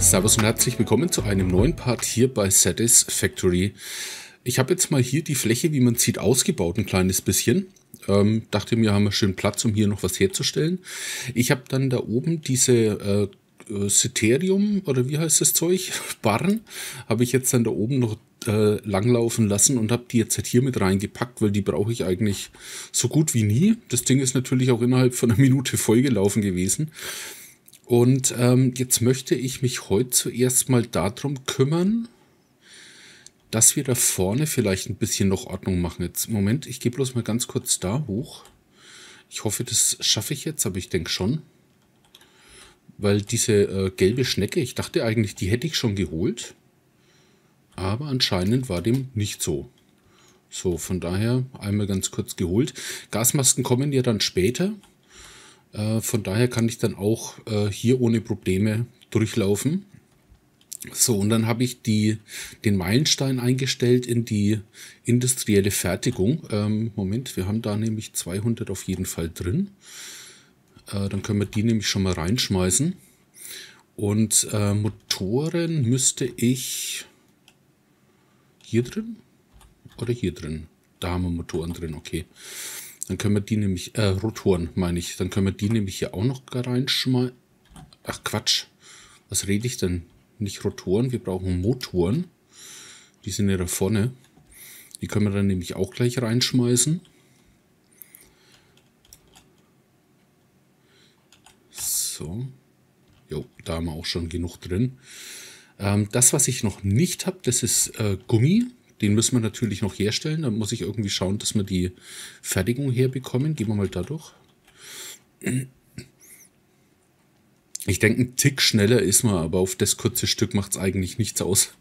Servus und herzlich willkommen zu einem neuen Part hier bei Satisfactory. Ich habe jetzt mal hier die Fläche, wie man sieht, ausgebaut, ein kleines bisschen. Ähm, dachte mir, haben wir schön Platz, um hier noch was herzustellen. Ich habe dann da oben diese äh, Citherium oder wie heißt das Zeug? Barren habe ich jetzt dann da oben noch äh, langlaufen lassen und habe die jetzt halt hier mit reingepackt, weil die brauche ich eigentlich so gut wie nie. Das Ding ist natürlich auch innerhalb von einer Minute vollgelaufen gewesen. Und ähm, jetzt möchte ich mich heute zuerst mal darum kümmern, dass wir da vorne vielleicht ein bisschen noch Ordnung machen. Jetzt, Moment, ich gehe bloß mal ganz kurz da hoch. Ich hoffe, das schaffe ich jetzt, aber ich denke schon. Weil diese äh, gelbe Schnecke, ich dachte eigentlich, die hätte ich schon geholt. Aber anscheinend war dem nicht so. So, von daher einmal ganz kurz geholt. Gasmasken kommen ja dann später. Äh, von daher kann ich dann auch äh, hier ohne Probleme durchlaufen. So, und dann habe ich die, den Meilenstein eingestellt in die industrielle Fertigung. Ähm, Moment, wir haben da nämlich 200 auf jeden Fall drin. Äh, dann können wir die nämlich schon mal reinschmeißen. Und äh, Motoren müsste ich hier drin oder hier drin. Da haben wir Motoren drin, okay. Dann können wir die nämlich, äh, Rotoren meine ich, dann können wir die nämlich hier auch noch reinschmeißen. Ach Quatsch, was rede ich denn? Nicht Rotoren, wir brauchen Motoren. Die sind ja da vorne. Die können wir dann nämlich auch gleich reinschmeißen. So. Jo, da haben wir auch schon genug drin. Ähm, das, was ich noch nicht habe, das ist äh, Gummi. Den müssen wir natürlich noch herstellen. Da muss ich irgendwie schauen, dass wir die Fertigung herbekommen. Gehen wir mal da durch. Ich denke, ein Tick schneller ist man, aber auf das kurze Stück macht es eigentlich nichts aus.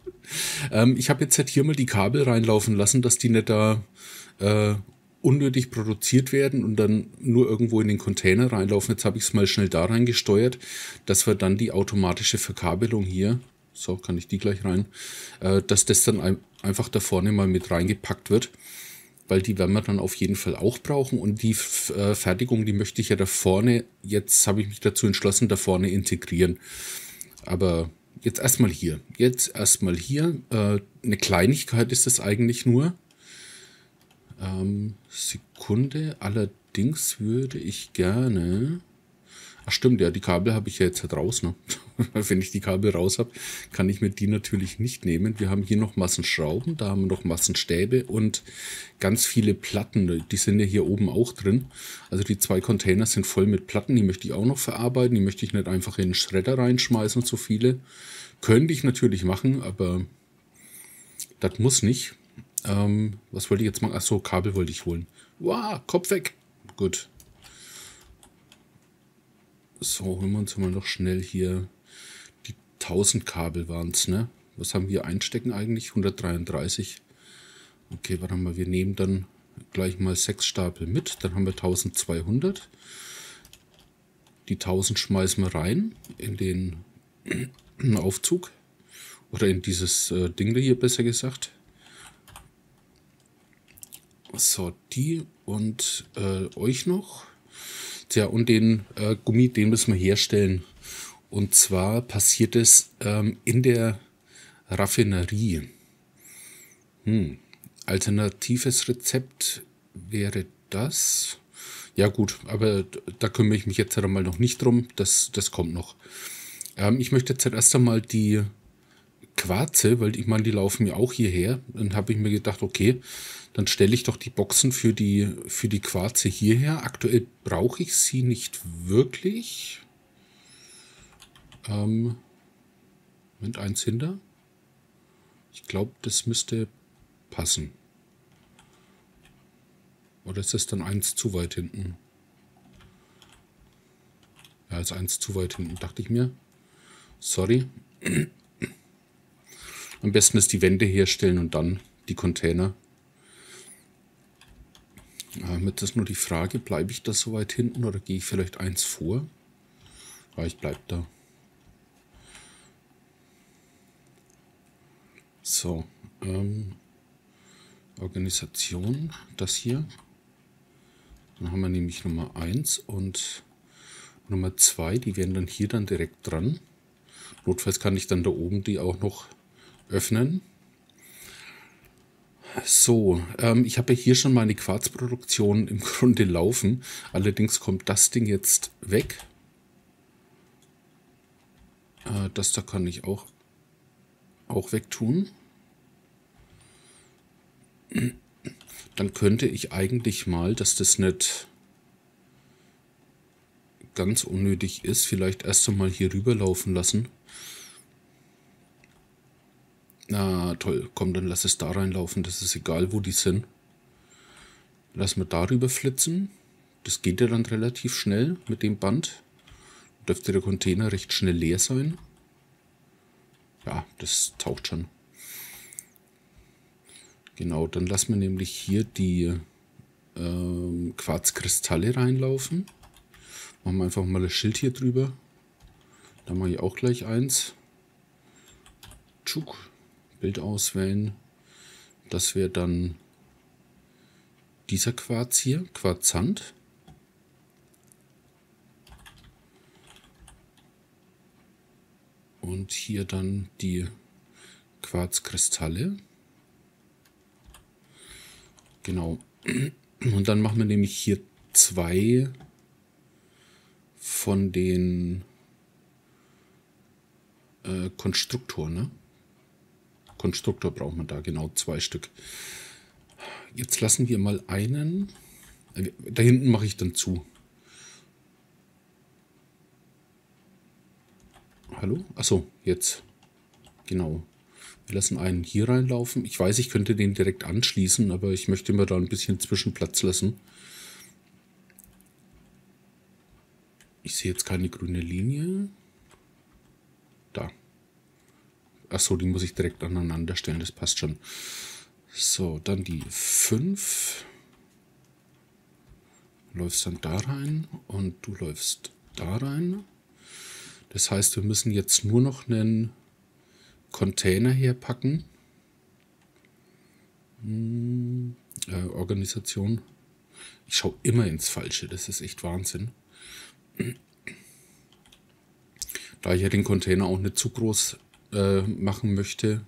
ähm, ich habe jetzt halt hier mal die Kabel reinlaufen lassen, dass die nicht da äh, unnötig produziert werden und dann nur irgendwo in den Container reinlaufen. Jetzt habe ich es mal schnell da reingesteuert, dass wir dann die automatische Verkabelung hier so kann ich die gleich rein, äh, dass das dann ein, einfach da vorne mal mit reingepackt wird, weil die werden wir dann auf jeden Fall auch brauchen und die äh, Fertigung, die möchte ich ja da vorne, jetzt habe ich mich dazu entschlossen, da vorne integrieren. Aber jetzt erstmal hier, jetzt erstmal hier, äh, eine Kleinigkeit ist das eigentlich nur. Ähm, Sekunde, allerdings würde ich gerne Ach stimmt, ja, die Kabel habe ich ja jetzt halt raus. Ne? Wenn ich die Kabel raus habe, kann ich mir die natürlich nicht nehmen. Wir haben hier noch Massenschrauben, da haben wir noch Massenstäbe und ganz viele Platten. Die sind ja hier oben auch drin. Also die zwei Container sind voll mit Platten. Die möchte ich auch noch verarbeiten. Die möchte ich nicht einfach in den Schredder reinschmeißen, so viele. Könnte ich natürlich machen, aber das muss nicht. Ähm, was wollte ich jetzt machen? Achso, Kabel wollte ich holen. Wow, Kopf weg. Gut, so, holen wir uns mal noch schnell hier 1000 Kabel waren es, ne? Was haben wir einstecken eigentlich? 133. Okay, warte mal, wir nehmen dann gleich mal sechs Stapel mit. Dann haben wir 1200. Die 1000 schmeißen wir rein in den Aufzug. Oder in dieses äh, Ding hier, besser gesagt. So, die und äh, euch noch. Tja, und den äh, Gummi, den müssen wir herstellen. Und zwar passiert es ähm, in der Raffinerie. Hm. Alternatives Rezept wäre das. Ja gut, aber da kümmere ich mich jetzt einmal noch nicht drum. Das, das kommt noch. Ähm, ich möchte jetzt erst einmal die Quarze, weil ich meine, die laufen ja auch hierher. Dann habe ich mir gedacht, okay, dann stelle ich doch die Boxen für die, für die Quarze hierher. Aktuell brauche ich sie nicht wirklich. Ähm, Moment, eins hinter. Ich glaube, das müsste passen. Oder ist das dann eins zu weit hinten? Ja, ist eins zu weit hinten, dachte ich mir. Sorry. Am besten ist die Wände herstellen und dann die Container. Damit ist nur die Frage, bleibe ich da so weit hinten oder gehe ich vielleicht eins vor? Ja, ich bleibe da. So, ähm, Organisation, das hier. Dann haben wir nämlich Nummer 1 und Nummer 2, die werden dann hier dann direkt dran. Notfalls kann ich dann da oben die auch noch öffnen. So, ähm, ich habe ja hier schon meine Quarzproduktion im Grunde laufen. Allerdings kommt das Ding jetzt weg. Äh, das da kann ich auch, auch wegtun. Dann könnte ich eigentlich mal, dass das nicht ganz unnötig ist, vielleicht erst einmal hier rüber laufen lassen. Na toll, komm, dann lass es da reinlaufen, das ist egal, wo die sind. Lass mal darüber flitzen. Das geht ja dann relativ schnell mit dem Band. Dürfte der Container recht schnell leer sein. Ja, das taucht schon. Genau, dann lassen wir nämlich hier die ähm, Quarzkristalle reinlaufen. Machen wir einfach mal das Schild hier drüber. Da mache ich auch gleich eins. Tschuk. Bild auswählen. Das wäre dann dieser Quarz hier, Quarzant. Und hier dann die Quarzkristalle. Genau. Und dann machen wir nämlich hier zwei von den äh, Konstruktor, ne? Konstruktor braucht man da, genau zwei Stück. Jetzt lassen wir mal einen. Äh, da hinten mache ich dann zu. Hallo? Achso, jetzt. Genau. Wir lassen einen hier reinlaufen. Ich weiß, ich könnte den direkt anschließen, aber ich möchte mir da ein bisschen Zwischenplatz lassen. Ich sehe jetzt keine grüne Linie. Da. Achso, die muss ich direkt aneinander stellen, das passt schon. So, dann die 5. Läufst dann da rein und du läufst da rein. Das heißt, wir müssen jetzt nur noch einen Container herpacken. Hm, äh, Organisation. Ich schaue immer ins Falsche, das ist echt Wahnsinn. Da ich ja den Container auch nicht zu groß äh, machen möchte,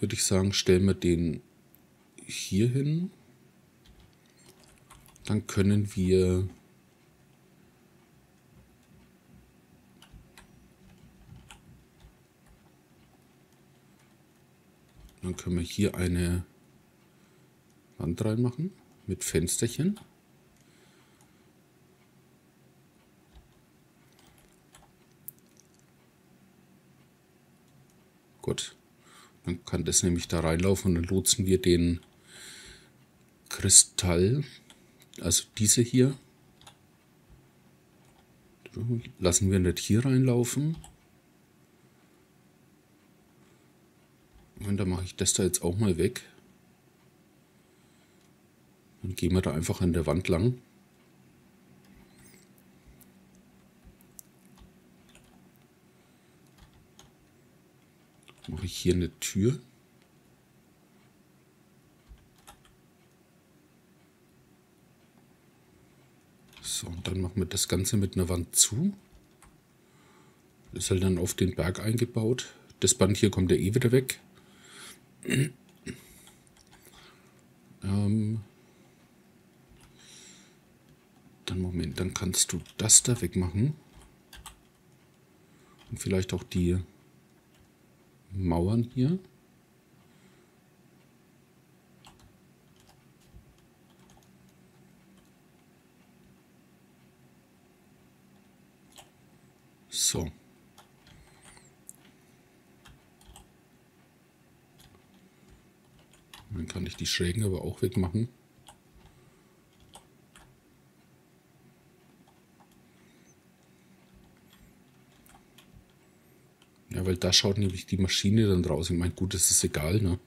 würde ich sagen, stellen wir den hier hin. Dann können wir dann können wir hier eine Wand reinmachen mit Fensterchen. Gut. Dann kann das nämlich da reinlaufen und dann lotsen wir den Kristall, also diese hier, lassen wir nicht hier reinlaufen. Dann mache ich das da jetzt auch mal weg. Dann gehen wir da einfach an der Wand lang. mache ich hier eine Tür. So, und dann machen wir das Ganze mit einer Wand zu. ist halt dann auf den Berg eingebaut. Das Band hier kommt ja eh wieder weg. Ähm, dann Moment, dann kannst du das da wegmachen. Und vielleicht auch die Mauern hier. So. Dann kann ich die Schrägen aber auch wegmachen. weil da schaut nämlich die Maschine dann raus. Ich meine, gut, das ist egal, ne?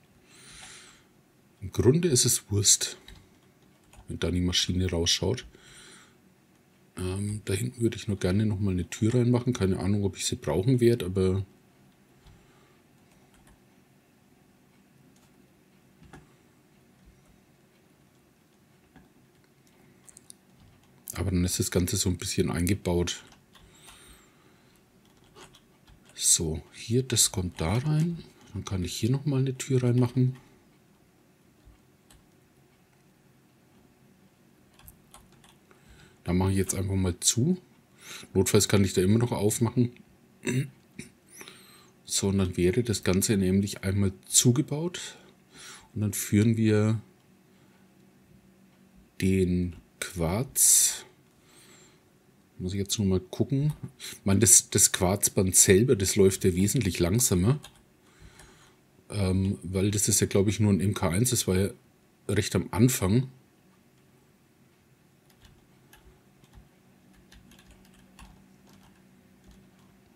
Im Grunde ist es Wurst, wenn da die Maschine rausschaut. Ähm, da hinten würde ich nur gerne nochmal eine Tür reinmachen. Keine Ahnung, ob ich sie brauchen werde, aber... Aber dann ist das Ganze so ein bisschen eingebaut. So, hier, das kommt da rein. Dann kann ich hier nochmal eine Tür reinmachen. Da mache ich jetzt einfach mal zu. Notfalls kann ich da immer noch aufmachen. So, und dann wäre das Ganze nämlich einmal zugebaut. Und dann führen wir den Quarz. Muss ich jetzt nur mal gucken. Meine, das, das Quarzband selber, das läuft ja wesentlich langsamer. Ähm, weil das ist ja, glaube ich, nur ein MK1. Das war ja recht am Anfang.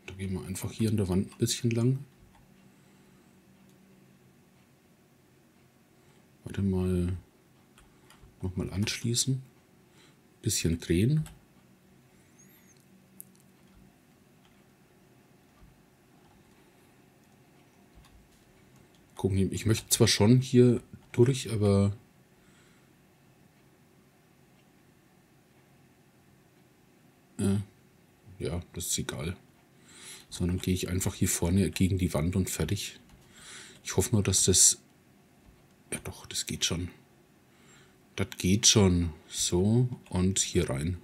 Da gehen wir einfach hier an der Wand ein bisschen lang. Warte mal. Nochmal anschließen. Bisschen drehen. Gucken, ich möchte zwar schon hier durch, aber äh, ja, das ist egal. Sondern gehe ich einfach hier vorne gegen die Wand und fertig. Ich hoffe nur, dass das ja doch, das geht schon. Das geht schon. So, und hier rein.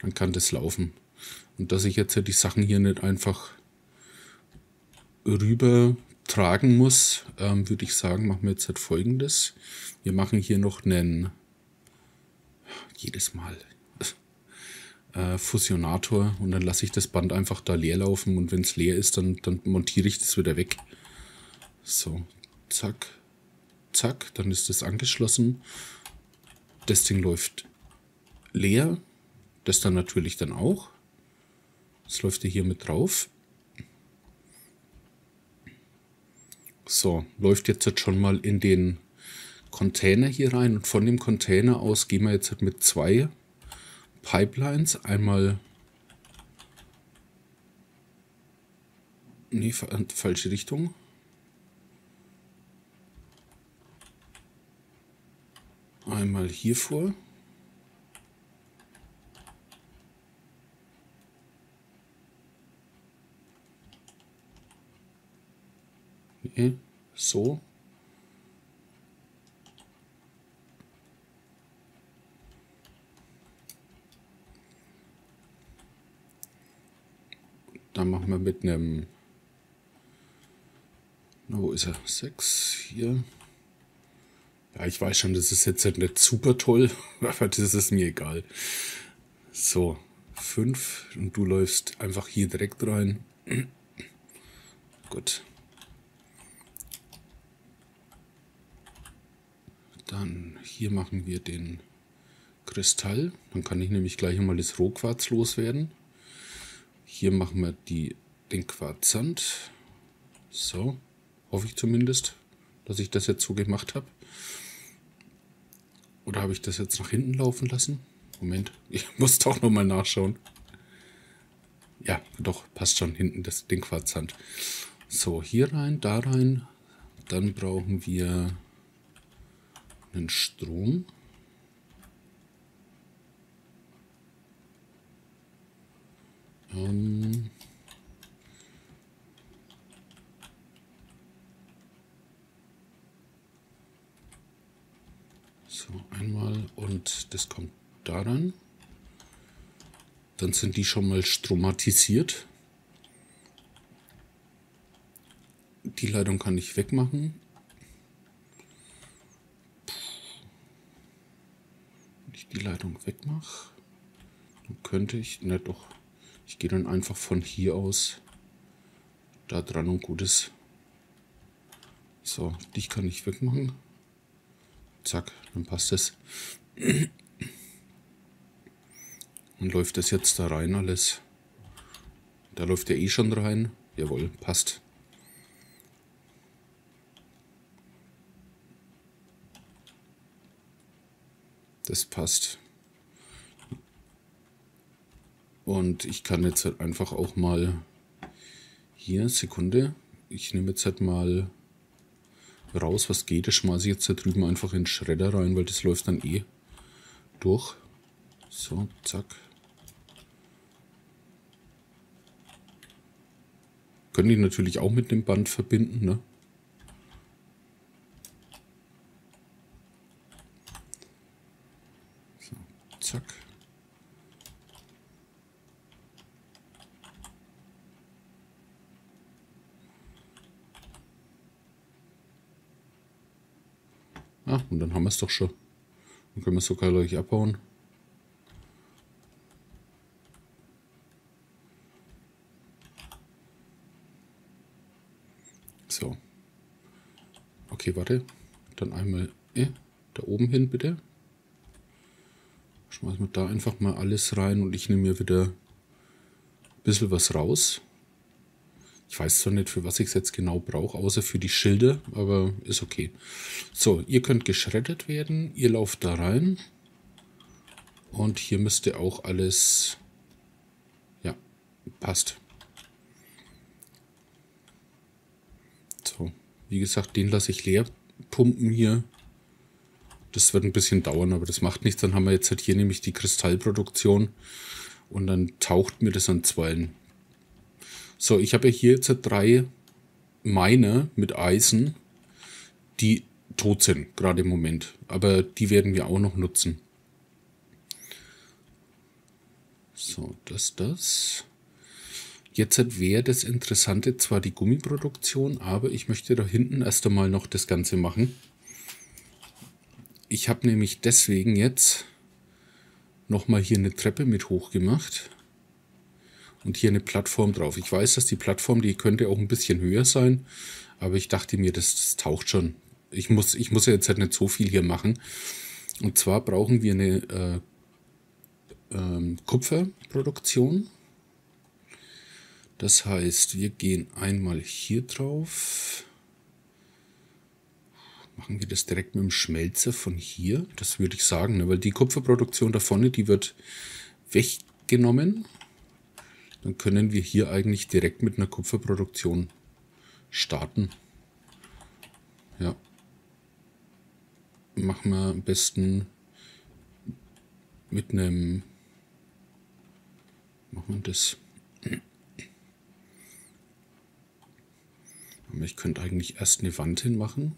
Dann kann das laufen. Und dass ich jetzt die Sachen hier nicht einfach rüber tragen muss, ähm, würde ich sagen, machen wir jetzt halt folgendes. Wir machen hier noch einen, jedes Mal, äh, Fusionator und dann lasse ich das Band einfach da leer laufen und wenn es leer ist, dann, dann montiere ich das wieder weg. So, zack, zack, dann ist das angeschlossen. Das Ding läuft leer. Das dann natürlich dann auch. Das läuft hier mit drauf. So, läuft jetzt, jetzt schon mal in den Container hier rein. Und von dem Container aus gehen wir jetzt halt mit zwei Pipelines. Einmal... Nee, falsche Richtung. einmal hier vor. Nee, so. Dann machen wir mit einem, wo ist er? 6 hier. Ja, ich weiß schon, das ist jetzt nicht super toll, aber das ist mir egal. So, 5 und du läufst einfach hier direkt rein. Gut. Dann hier machen wir den Kristall. Dann kann ich nämlich gleich einmal das Rohquarz loswerden. Hier machen wir die, den Quarzsand. So, hoffe ich zumindest, dass ich das jetzt so gemacht habe. Oder habe ich das jetzt nach hinten laufen lassen? Moment, ich muss doch nochmal nachschauen. Ja, doch, passt schon hinten das Ding Quarzsand. So, hier rein, da rein. Dann brauchen wir einen Strom. Ähm, So, einmal und das kommt daran. Dann sind die schon mal stromatisiert. Die Leitung kann ich wegmachen. Die Leitung wegmache, dann könnte ich, ne doch, ich gehe dann einfach von hier aus da dran und gut ist. So, dich kann ich wegmachen. Zack, dann passt es. Und läuft das jetzt da rein alles? Da läuft der eh schon rein. Jawohl, passt. Das passt. Und ich kann jetzt halt einfach auch mal hier, Sekunde, ich nehme jetzt halt mal raus, was geht. Das schmeiße ich jetzt da drüben einfach in den Schredder rein, weil das läuft dann eh durch. So, zack. Können die natürlich auch mit dem Band verbinden, ne? So, zack. Ah, und dann haben wir es doch schon. Dann können wir es sogar gleich abbauen. So. Okay, warte. Dann einmal äh, da oben hin, bitte. Schmeißen wir da einfach mal alles rein und ich nehme mir wieder ein bisschen was raus. Ich weiß zwar nicht, für was ich es jetzt genau brauche, außer für die Schilder, aber ist okay. So, ihr könnt geschreddert werden. Ihr lauft da rein. Und hier müsste auch alles... Ja, passt. So, wie gesagt, den lasse ich leer pumpen hier. Das wird ein bisschen dauern, aber das macht nichts. Dann haben wir jetzt halt hier nämlich die Kristallproduktion. Und dann taucht mir das an Zweien. So, ich habe hier jetzt drei Miner mit Eisen, die tot sind, gerade im Moment. Aber die werden wir auch noch nutzen. So, das, das. Jetzt wäre das Interessante zwar die Gummiproduktion, aber ich möchte da hinten erst einmal noch das Ganze machen. Ich habe nämlich deswegen jetzt nochmal hier eine Treppe mit hoch gemacht und hier eine Plattform drauf. Ich weiß, dass die Plattform, die könnte auch ein bisschen höher sein, aber ich dachte mir, das, das taucht schon. Ich muss, ich muss ja jetzt halt nicht so viel hier machen. Und zwar brauchen wir eine äh, äh, Kupferproduktion. Das heißt, wir gehen einmal hier drauf. Machen wir das direkt mit dem Schmelzer von hier. Das würde ich sagen, ne? weil die Kupferproduktion da vorne, die wird weggenommen dann können wir hier eigentlich direkt mit einer Kupferproduktion starten. Ja. Machen wir am besten mit einem... Machen wir das... Aber ich könnte eigentlich erst eine Wand hinmachen.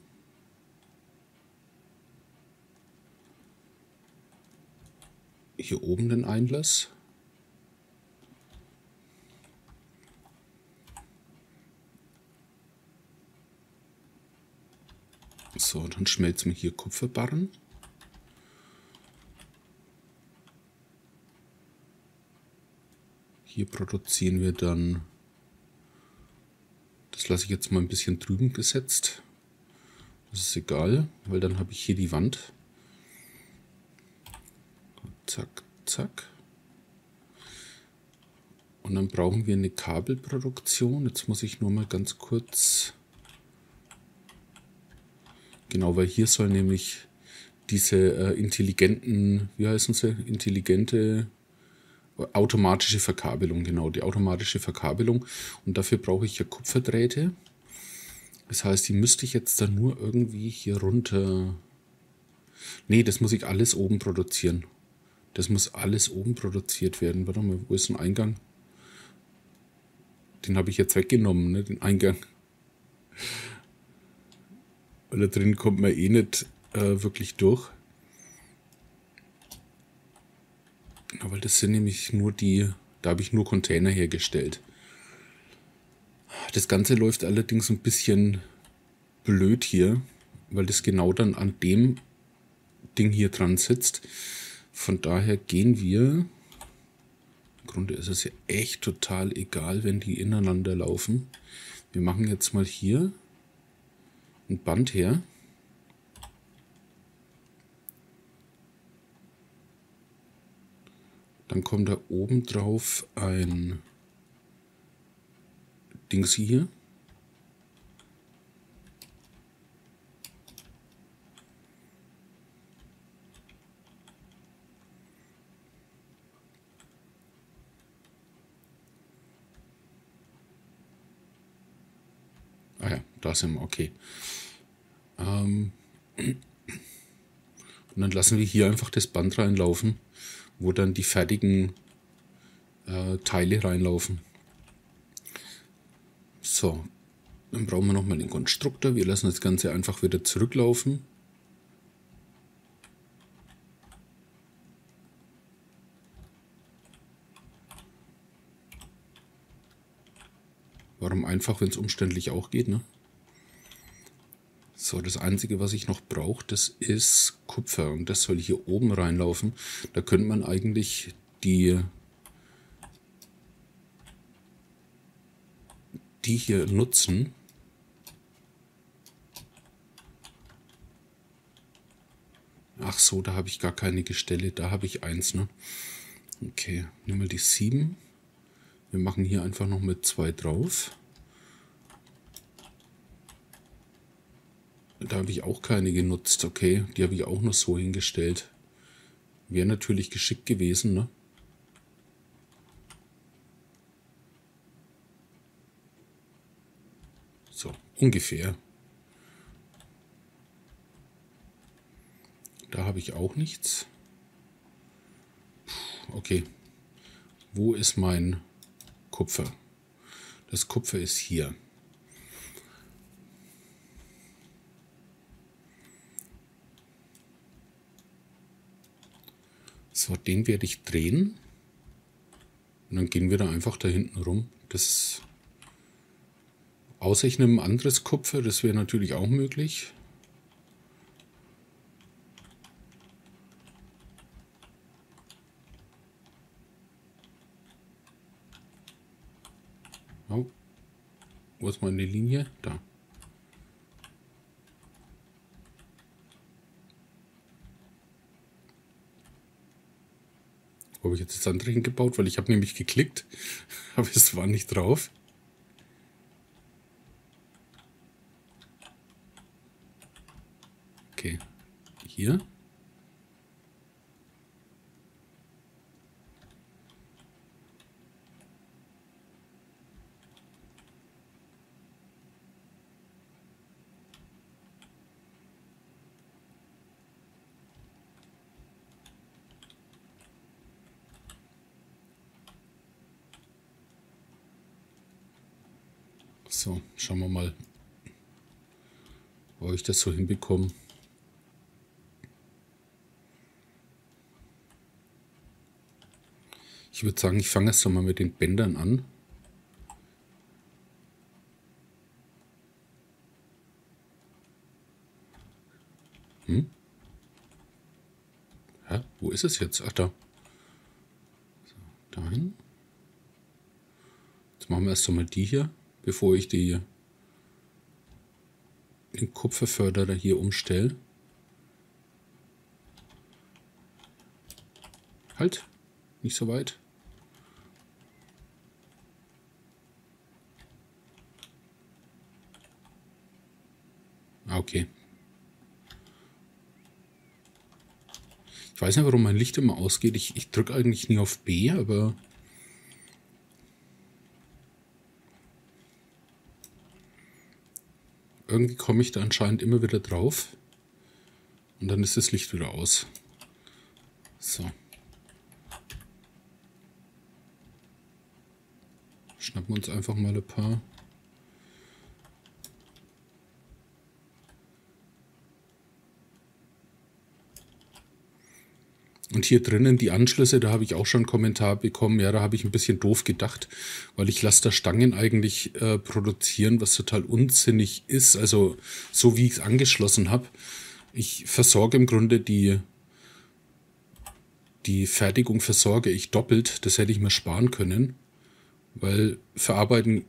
Hier oben den Einlass. So, dann schmelzen wir hier Kupferbarren. Hier produzieren wir dann, das lasse ich jetzt mal ein bisschen drüben gesetzt. Das ist egal, weil dann habe ich hier die Wand. Zack, zack. Und dann brauchen wir eine Kabelproduktion. Jetzt muss ich nur mal ganz kurz Genau, weil hier soll nämlich diese äh, intelligenten, wie heißen sie, intelligente automatische Verkabelung, genau, die automatische Verkabelung. Und dafür brauche ich ja Kupferdrähte. Das heißt, die müsste ich jetzt dann nur irgendwie hier runter... Nee, das muss ich alles oben produzieren. Das muss alles oben produziert werden. Warte mal, wo ist ein Eingang? Den habe ich jetzt weggenommen, ne, den Eingang. Weil da drin kommt man eh nicht äh, wirklich durch. Aber das sind nämlich nur die, da habe ich nur Container hergestellt. Das Ganze läuft allerdings ein bisschen blöd hier, weil das genau dann an dem Ding hier dran sitzt. Von daher gehen wir, im Grunde ist es ja echt total egal, wenn die ineinander laufen. Wir machen jetzt mal hier ein Band her. Dann kommt da oben drauf ein Dings hier. Ah ja, da sind wir, okay. Ähm und dann lassen wir hier einfach das Band reinlaufen, wo dann die fertigen äh, Teile reinlaufen. So, dann brauchen wir nochmal den Konstruktor. Wir lassen das Ganze einfach wieder zurücklaufen. Warum einfach, wenn es umständlich auch geht, ne? So, das Einzige, was ich noch brauche, das ist Kupfer. Und das soll hier oben reinlaufen. Da könnte man eigentlich die, die hier nutzen. Ach so, da habe ich gar keine Gestelle. Da habe ich eins, ne? Okay, nehmen wir die 7. Wir machen hier einfach noch mit 2 drauf. Da habe ich auch keine genutzt, okay. Die habe ich auch noch so hingestellt. Wäre natürlich geschickt gewesen, ne? So, ungefähr. Da habe ich auch nichts. Okay. Wo ist mein Kupfer? Das Kupfer ist hier. So, den werde ich drehen. Und dann gehen wir da einfach da hinten rum. Das außer ich nehme ein anderes Kupfer, das wäre natürlich auch möglich. Oh. Wo ist meine Linie? Da. Wo habe ich jetzt das andere hingebaut? Weil ich habe nämlich geklickt, aber es war nicht drauf. Okay, hier. So, schauen wir mal, wo ich das so hinbekomme. Ich würde sagen, ich fange erst mal mit den Bändern an. Hm? Ja, wo ist es jetzt? Ach, da. So, dahin. Jetzt machen wir erst einmal die hier bevor ich die, den Kupferförderer hier umstelle. Halt, nicht so weit. Ah, okay. Ich weiß nicht, warum mein Licht immer ausgeht. Ich, ich drücke eigentlich nie auf B, aber irgendwie komme ich da anscheinend immer wieder drauf. Und dann ist das Licht wieder aus. So. Schnappen wir uns einfach mal ein paar. Und hier drinnen die Anschlüsse, da habe ich auch schon einen Kommentar bekommen. Ja, da habe ich ein bisschen doof gedacht, weil ich lasse da Stangen eigentlich äh, produzieren, was total unsinnig ist. Also so wie ich es angeschlossen habe. Ich versorge im Grunde die, die Fertigung versorge ich doppelt. Das hätte ich mir sparen können, weil verarbeiten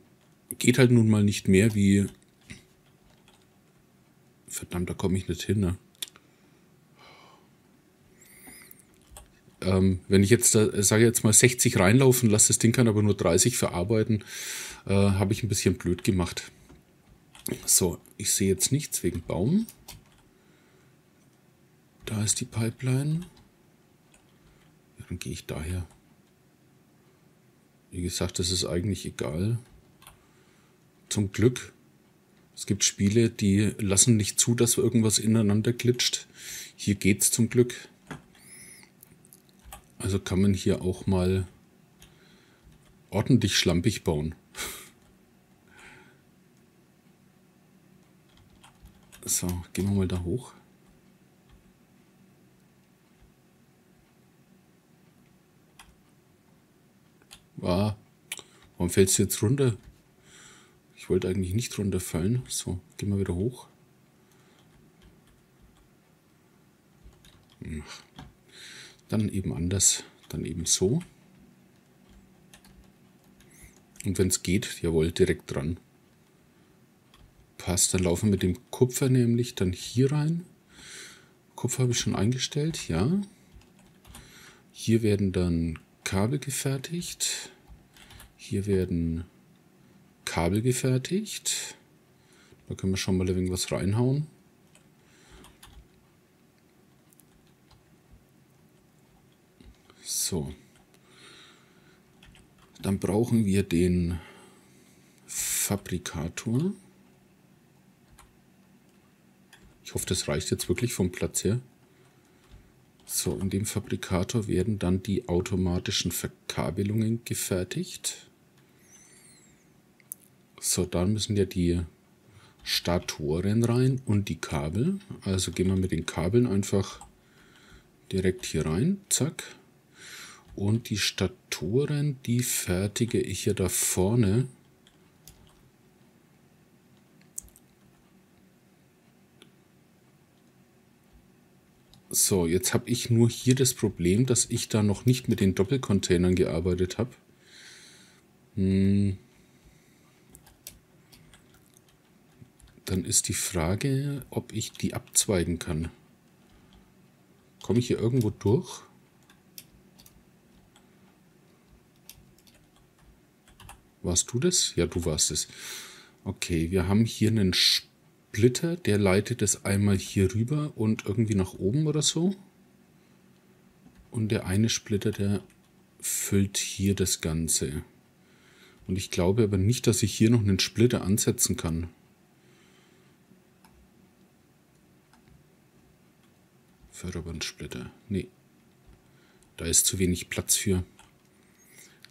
geht halt nun mal nicht mehr wie... Verdammt, da komme ich nicht hin, ne? Ähm, wenn ich jetzt, äh, sage jetzt mal 60 reinlaufen lasse, das Ding kann aber nur 30 verarbeiten, äh, habe ich ein bisschen blöd gemacht. So, ich sehe jetzt nichts wegen Baum. Da ist die Pipeline. Ja, dann gehe ich daher. Wie gesagt, das ist eigentlich egal. Zum Glück. Es gibt Spiele, die lassen nicht zu, dass irgendwas ineinander glitscht. Hier geht's zum Glück. Also kann man hier auch mal ordentlich schlampig bauen. So, gehen wir mal da hoch. Ah, warum fällst du jetzt runter? Ich wollte eigentlich nicht runterfallen. So, gehen wir wieder hoch. Ach. Dann eben anders, dann eben so. Und wenn es geht, jawohl, direkt dran. Passt, dann laufen wir mit dem Kupfer nämlich dann hier rein. Kupfer habe ich schon eingestellt, ja. Hier werden dann Kabel gefertigt. Hier werden Kabel gefertigt. Da können wir schon mal irgendwas reinhauen. So. Dann brauchen wir den Fabrikator. Ich hoffe, das reicht jetzt wirklich vom Platz her. So, in dem Fabrikator werden dann die automatischen Verkabelungen gefertigt. So, dann müssen ja die Statoren rein und die Kabel. Also gehen wir mit den Kabeln einfach direkt hier rein. Zack. Und die Statoren, die fertige ich ja da vorne So, jetzt habe ich nur hier das Problem, dass ich da noch nicht mit den Doppelcontainern gearbeitet habe. Hm. Dann ist die Frage, ob ich die abzweigen kann. Komme ich hier irgendwo durch? Warst du das? Ja, du warst es. Okay, wir haben hier einen Sp Splitter, der leitet es einmal hier rüber und irgendwie nach oben oder so. Und der eine Splitter, der füllt hier das Ganze. Und ich glaube aber nicht, dass ich hier noch einen Splitter ansetzen kann. Förderbandsplitter. Nee. Da ist zu wenig Platz für.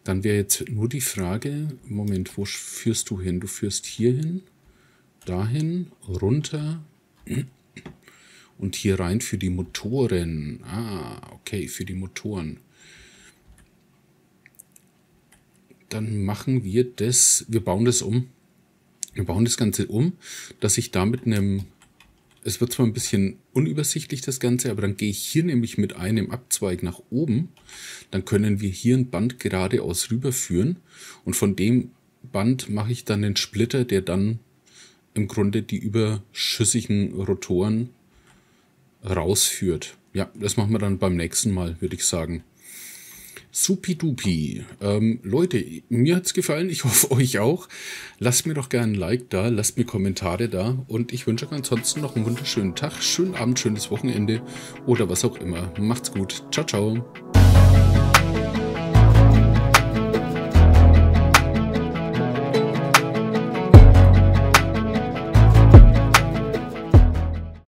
Dann wäre jetzt nur die Frage, Moment, wo führst du hin? Du führst hier hin dahin, runter und hier rein für die Motoren. Ah, okay, für die Motoren. Dann machen wir das, wir bauen das um. Wir bauen das Ganze um, dass ich da mit einem, es wird zwar ein bisschen unübersichtlich das Ganze, aber dann gehe ich hier nämlich mit einem Abzweig nach oben. Dann können wir hier ein Band geradeaus rüberführen und von dem Band mache ich dann den Splitter, der dann im Grunde die überschüssigen Rotoren rausführt. Ja, das machen wir dann beim nächsten Mal, würde ich sagen. Supidupi. Ähm, Leute, mir hat es gefallen, ich hoffe euch auch. Lasst mir doch gerne ein Like da, lasst mir Kommentare da und ich wünsche euch ansonsten noch einen wunderschönen Tag, schönen Abend, schönes Wochenende oder was auch immer. Macht's gut. Ciao, ciao.